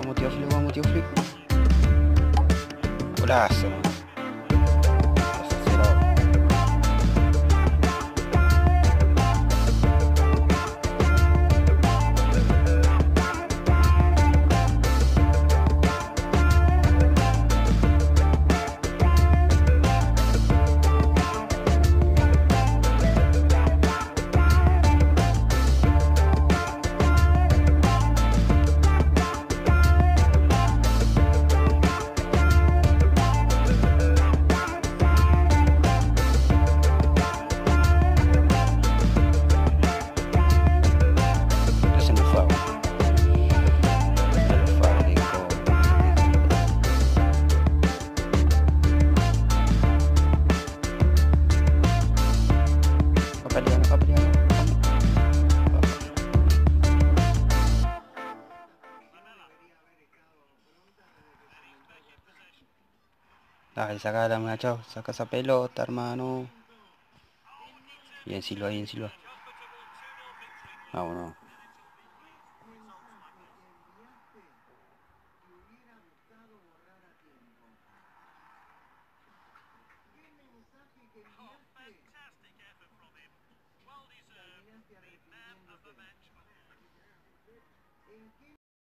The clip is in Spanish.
Vamos tío Flip, vamos tío Flip. Golazo. Dale, saca la muchacho, saca esa pelota, hermano. Bien, Silva, bien, Silva. Vámonos. ¿En qué